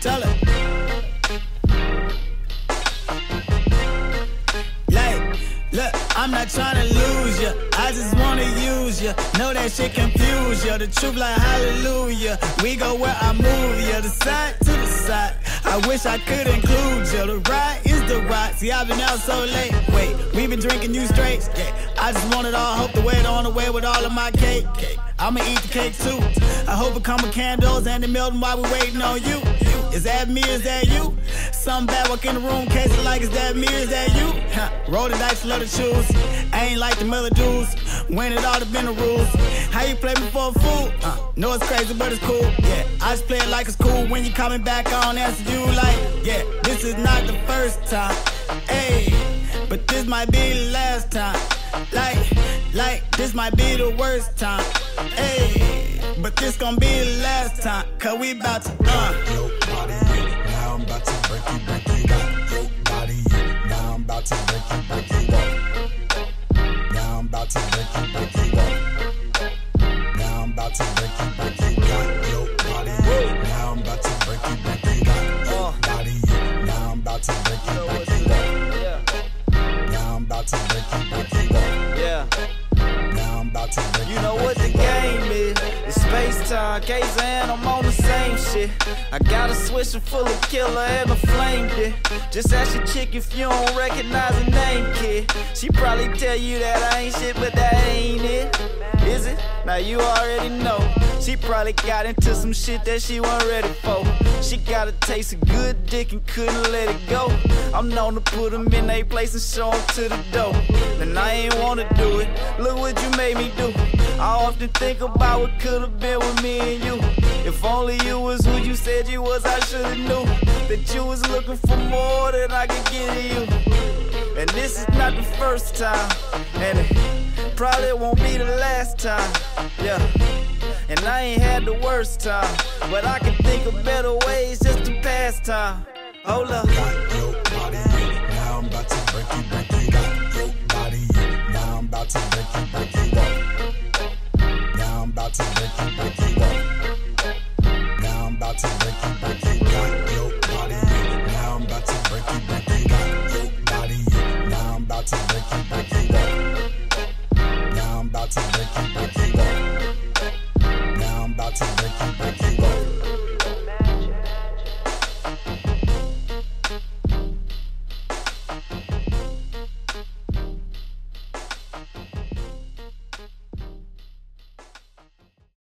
Tell her. Like, look, I'm not trying to lose you. I just wanna use you. Know that shit confuse you. The truth like hallelujah. We go where I move ya. The side to the side. I wish I could include you. The ride is the ride. See, I've been out so late. Wait, we been drinking you straight. Yeah. I just want it all. Hope the waiter on the way with all of my cake. I'ma eat the cake too. I hope it come with candles and the melting while we waiting on you. Is that me? Is that you? Some bad walk in the room, case it like is that me? Is that you? Roll the dice, love the choose. I ain't like the mother dudes. When it all been the rules. How you play me for a fool? Uh, know it's crazy, but it's cool. Yeah, I just play it like it's cool. When you coming back I don't answer you like, yeah, this is not the first time. Hey, but this might be the last time. Like, like, this might be the worst time. Hey, but this gonna be the last time. Cause we about to, uh. Body, now I'm about to break you, break you up. Now I'm about to break you, break up. Time, Kazan, I'm on the same shit. I got a swisher full of killer and a flame. Just ask your chick if you don't recognize her name, kid. She probably tell you that I ain't shit, but that ain't it. Is it? Now you already know. She probably got into some shit that she wasn't ready for. She got a taste of good dick and couldn't let it go. I'm known to put them in a place and show them to the door. And I ain't wanna do it. Look what you made me do. I often think about what could have been with me and you. If only you was who you said you was, I should've knew that you was looking for more than I could give you. And this is not the first time, and it probably won't be the last time. Yeah. And I ain't had the worst time, but I can think of better ways just to pass time. Hold up. I'm about to break you,